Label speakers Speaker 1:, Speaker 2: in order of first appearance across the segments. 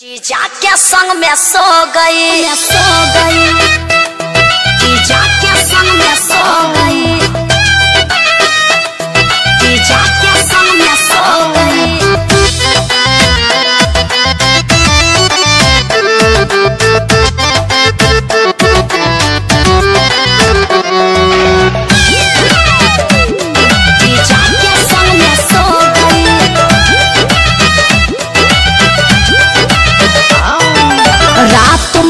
Speaker 1: जीजा के संग में सो गई। सो गई। जीजा के संग में सो गई।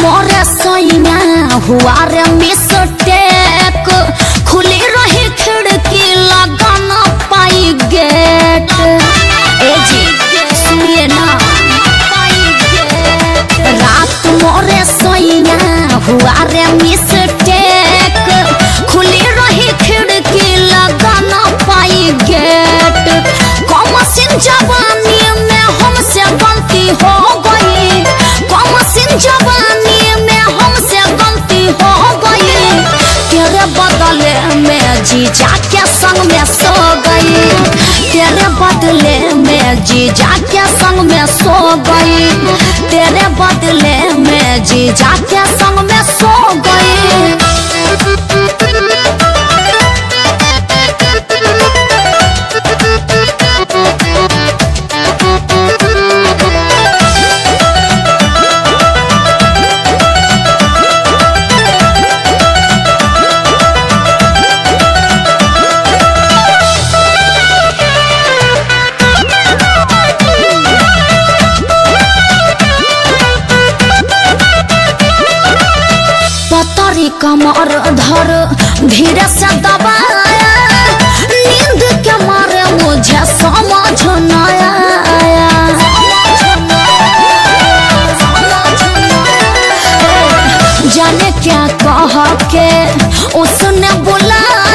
Speaker 1: रात मोरे सोइना हुआ रे मिस्टेक खुली रही खिड़की लगाना पाई गेट। ए जी सुनिए ना रात मोरे सोइना हुआ रे जीजा के संग में सो गई। तेरे बदले में जीजा के संग पतरी कमर धर, धीरे से दबाया। नींद के मारे मुझे समझ न आया। जाने क्या कह के, उसने बुलाया।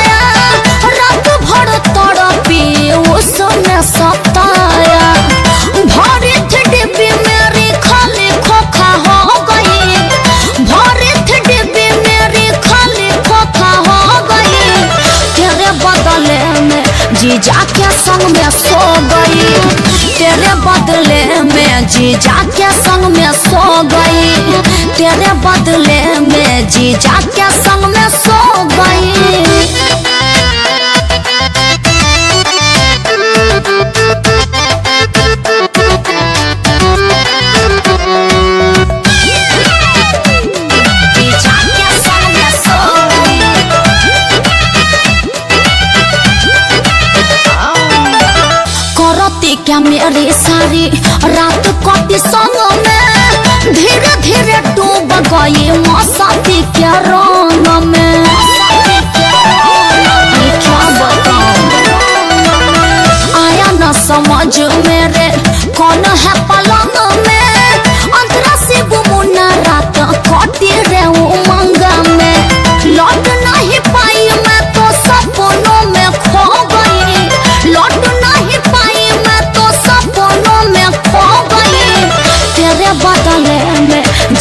Speaker 1: जीजा के संग में सो गई। तेरे बदले में जीजा के संग में सो गई। तेरे बदले में जीजा के संग में सो गई। क्या मेरी सारी रात कटी संग में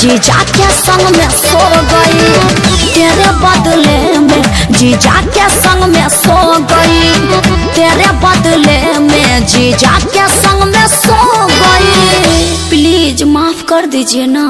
Speaker 1: जीजा के संग में सो गई। तेरे बदले में जीजा के संग में सो गई तेरे बदले में जीजा के संग में सो गई। प्लीज़ माफ़ कर दीजिए ना।